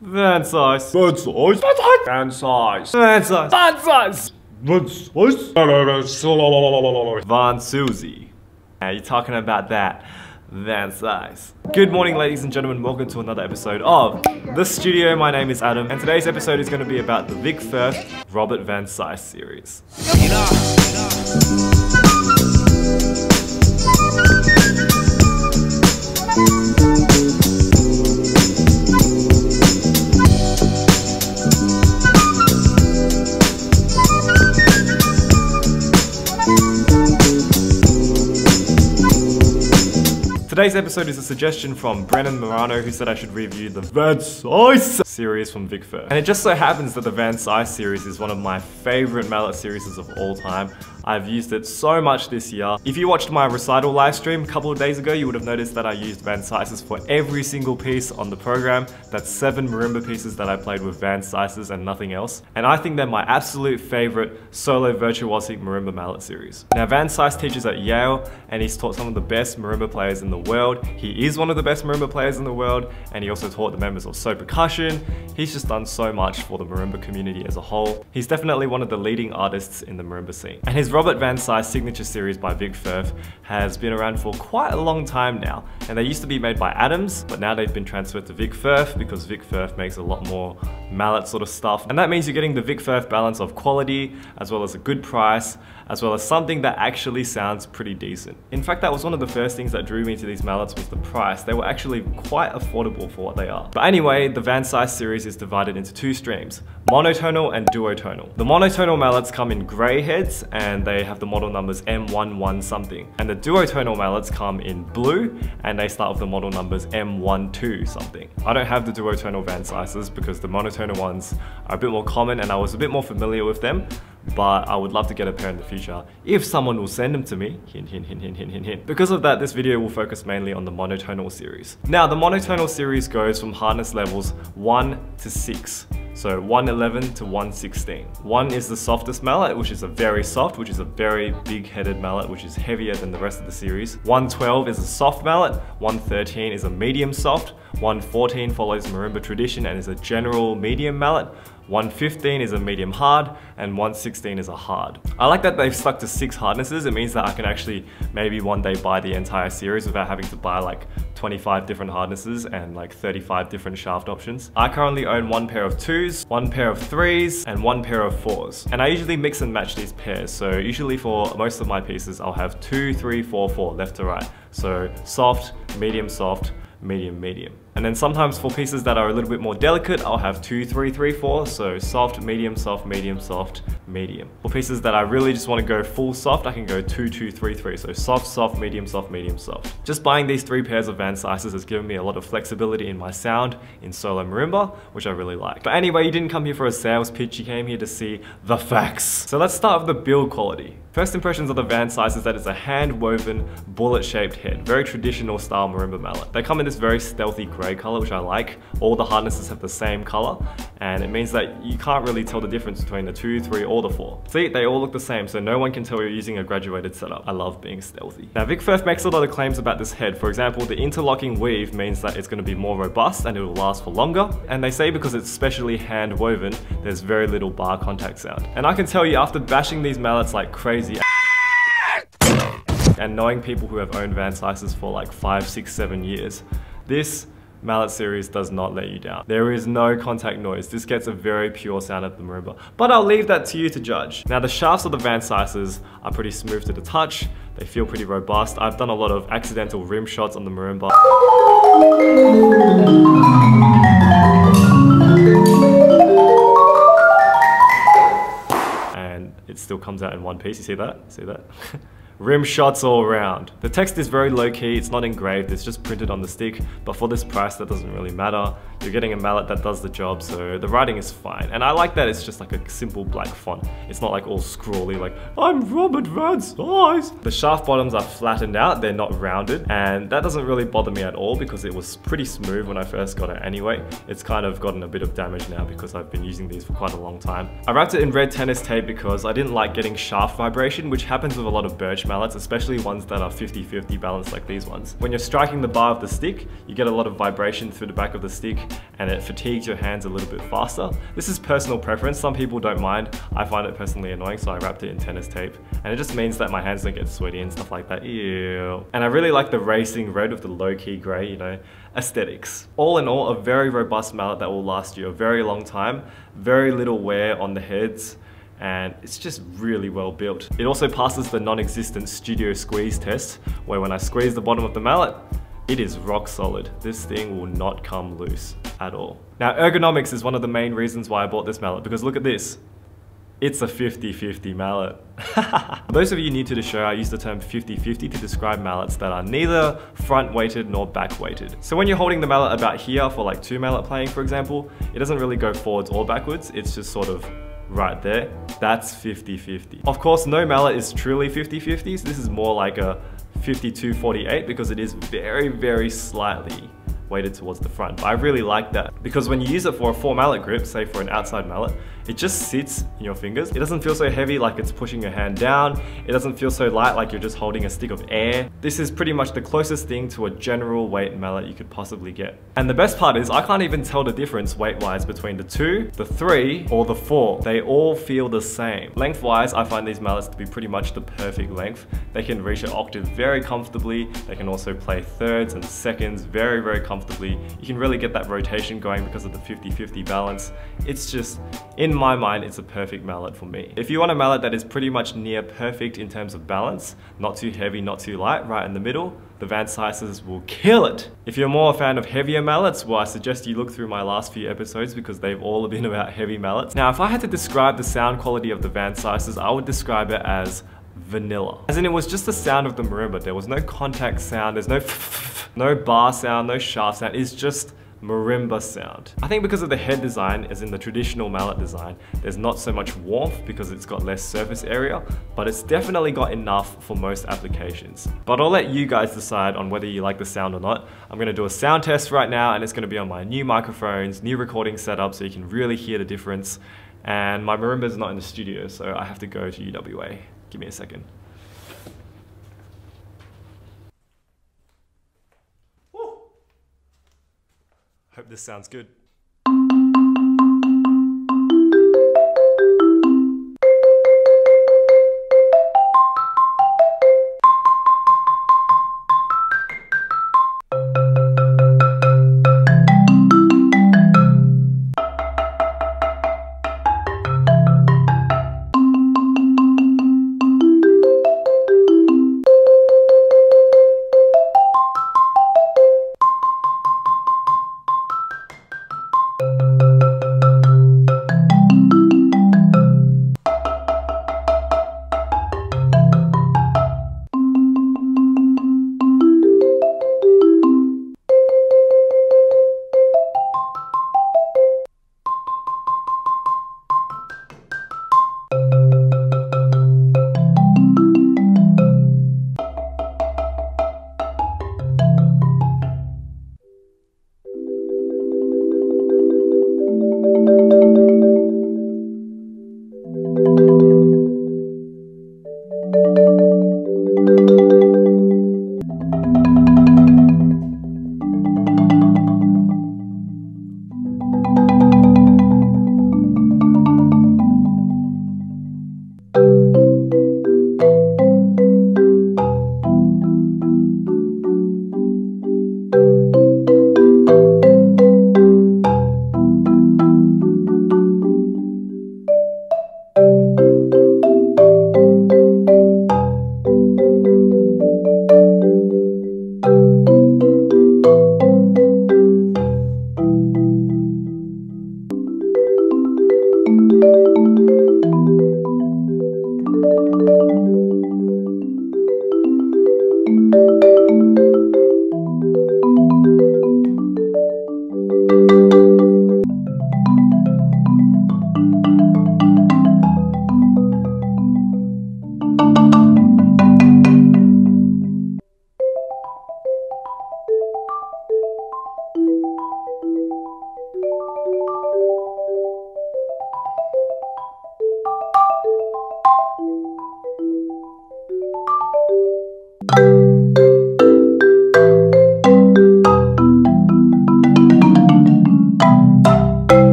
Van Sice. Van Sice. Van Sice. Van Sice. Van Sice. Van Sice. Von Susie. Are you talking about that? Van Sice. Good morning, ladies and gentlemen. Welcome to another episode of The Studio. My name is Adam, and today's episode is going to be about the Vic Firth Robert Van Sice series. Today's episode is a suggestion from Brennan Morano who said I should review the Van Sice series from Vic Firth. And it just so happens that the Van Sice series is one of my favorite mallet series of all time. I've used it so much this year. If you watched my recital live stream a couple of days ago, you would have noticed that I used Van Sices for every single piece on the program. That's seven marimba pieces that I played with Van Sices and nothing else. And I think they're my absolute favorite solo virtuosic marimba mallet series. Now Van Sice teaches at Yale and he's taught some of the best marimba players in the world. He is one of the best marimba players in the world and he also taught the members of So Percussion. He's just done so much for the marimba community as a whole. He's definitely one of the leading artists in the marimba scene. And his Robert Van Sice signature series by Vic Firth has been around for quite a long time now. And they used to be made by Adams, but now they've been transferred to Vic Firth because Vic Firth makes a lot more mallet sort of stuff. And that means you're getting the Vic Firth balance of quality, as well as a good price, as well as something that actually sounds pretty decent. In fact, that was one of the first things that drew me to these mallets was the price. They were actually quite affordable for what they are. But anyway, the Van Sice series is divided into two streams, monotonal and duotonal. The monotonal mallets come in grey heads and they have the model numbers M11 something. And the duotonal mallets come in blue and they start with the model numbers M12 something. I don't have the duotonal Van Sices because the monotonal ones are a bit more common and I was a bit more familiar with them but I would love to get a pair in the future if someone will send them to me. Hint, hint, hint, hint, hint, hint, hint. Because of that, this video will focus mainly on the monotonal series. Now, the monotonal series goes from hardness levels 1 to 6. So 111 to 116. 1 is the softest mallet, which is a very soft, which is a very big headed mallet, which is heavier than the rest of the series. 112 is a soft mallet, 113 is a medium soft, 114 follows marimba tradition and is a general medium mallet, 115 is a medium hard, and 116 is a hard. I like that they've stuck to six hardnesses. It means that I can actually maybe one day buy the entire series without having to buy like 25 different hardnesses and like 35 different shaft options. I currently own one pair of twos, one pair of threes, and one pair of fours. And I usually mix and match these pairs. So usually for most of my pieces, I'll have two, three, four, four, left to right. So soft, medium soft, medium, medium. And then sometimes for pieces that are a little bit more delicate, I'll have two, three, three, four. So soft, medium, soft, medium, soft, medium. For pieces that I really just want to go full soft, I can go two, two, three, three. So soft, soft, medium, soft, medium, soft. Just buying these three pairs of Van Sices has given me a lot of flexibility in my sound in solo marimba, which I really like. But anyway, you didn't come here for a sales pitch, you came here to see the facts. So let's start with the build quality. First impressions of the Van Sice is that it's a hand-woven, bullet-shaped head, very traditional style marimba mallet. They come in this very stealthy grey colour, which I like. All the hardnesses have the same colour, and it means that you can't really tell the difference between the 2, 3, or the 4. See, they all look the same, so no one can tell you're using a graduated setup. I love being stealthy. Now, Vic Firth makes a lot of claims about this head. For example, the interlocking weave means that it's going to be more robust and it will last for longer, and they say because it's specially hand-woven, there's very little bar contact sound. And I can tell you, after bashing these mallets like crazy, and knowing people who have owned Van Sices for like five, six, seven years, this mallet series does not let you down. There is no contact noise. This gets a very pure sound at the marimba. But I'll leave that to you to judge. Now the shafts of the Van Sices are pretty smooth to the touch. They feel pretty robust. I've done a lot of accidental rim shots on the marimba. And it still comes out in one piece. You see that? See that? Rim shots all around. The text is very low key, it's not engraved, it's just printed on the stick, but for this price that doesn't really matter. You're getting a mallet that does the job, so the writing is fine. And I like that it's just like a simple black font. It's not like all scrawly like, I'm Robert Van Sice. The shaft bottoms are flattened out, they're not rounded, and that doesn't really bother me at all because it was pretty smooth when I first got it anyway. It's kind of gotten a bit of damage now because I've been using these for quite a long time. I wrapped it in red tennis tape because I didn't like getting shaft vibration, which happens with a lot of birch mallets, especially ones that are 50-50 balanced like these ones. When you're striking the bar of the stick, you get a lot of vibration through the back of the stick and it fatigues your hands a little bit faster. This is personal preference. Some people don't mind. I find it personally annoying, so I wrapped it in tennis tape. And it just means that my hands don't get sweaty and stuff like that. Ew. And I really like the racing red with the low-key gray, you know, aesthetics. All in all, a very robust mallet that will last you a very long time. Very little wear on the heads and it's just really well built. It also passes the non-existent studio squeeze test, where when I squeeze the bottom of the mallet, it is rock solid. this thing will not come loose at all. Now ergonomics is one of the main reasons why I bought this mallet because look at this. It's a 50-50 mallet. Those of you new to the show, I use the term 50-50 to describe mallets that are neither front weighted nor back weighted. So when you're holding the mallet about here for like two mallet playing for example, it doesn't really go forwards or backwards, it's just sort of right there. That's 50-50. Of course, no mallet is truly 50-50, so this is more like a 52-48 because it is very, very slightly weighted towards the front. But I really like that because when you use it for a four mallet grip, say for an outside mallet, it just sits in your fingers. It doesn't feel so heavy like it's pushing your hand down. It doesn't feel so light like you're just holding a stick of air. This is pretty much the closest thing to a general weight mallet you could possibly get. And the best part is I can't even tell the difference weight-wise between the two, the three, or the four. They all feel the same. Length-wise, I find these mallets to be pretty much the perfect length. They can reach an octave very comfortably. They can also play thirds and seconds very, very comfortably. You can really get that rotation going because of the 50-50 balance. It's just, in my mind, it's a perfect mallet for me. If you want a mallet that is pretty much near perfect in terms of balance, not too heavy, not too light, right in the middle, the Van Sices will kill it. If you're more a fan of heavier mallets, well I suggest you look through my last few episodes because they've all been about heavy mallets. Now if I had to describe the sound quality of the Van Sices, I would describe it as vanilla. As in it was just the sound of the marimba. There was no contact sound, there's no no bar sound, no shaft sound. It's just marimba sound. I think because of the head design, as in the traditional mallet design, there's not so much warmth because it's got less surface area, but it's definitely got enough for most applications. But I'll let you guys decide on whether you like the sound or not. I'm gonna do a sound test right now and it's gonna be on my new microphones, new recording setup so you can really hear the difference. And my marimba is not in the studio, so I have to go to UWA. Give me a second. Hope this sounds good.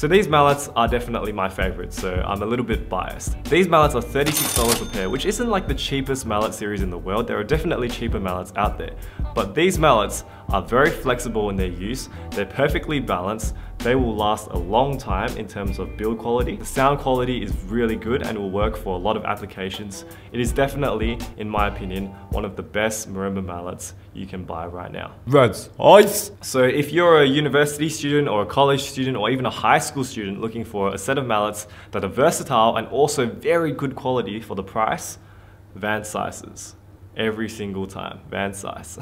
So these mallets are definitely my favorite, so I'm a little bit biased. These mallets are $36 a pair, which isn't like the cheapest mallet series in the world. There are definitely cheaper mallets out there. But these mallets are very flexible in their use, they're perfectly balanced, they will last a long time in terms of build quality. The sound quality is really good and will work for a lot of applications. It is definitely, in my opinion, one of the best marimba mallets you can buy right now. That's ice! So if you're a university student or a college student or even a high school student looking for a set of mallets that are versatile and also very good quality for the price, Van Sices every single time, van Sice.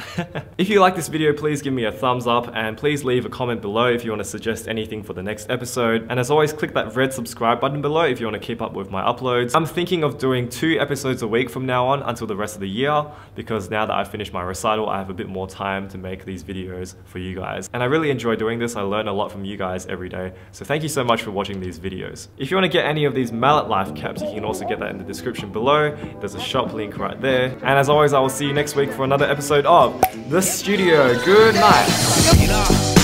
if you like this video, please give me a thumbs up and please leave a comment below if you want to suggest anything for the next episode. And as always, click that red subscribe button below if you want to keep up with my uploads. I'm thinking of doing two episodes a week from now on until the rest of the year because now that I've finished my recital, I have a bit more time to make these videos for you guys. And I really enjoy doing this. I learn a lot from you guys every day. So thank you so much for watching these videos. If you want to get any of these mallet life caps, you can also get that in the description below. There's a shop link right there. And as always, I will see you next week for another episode of The Studio. Good night.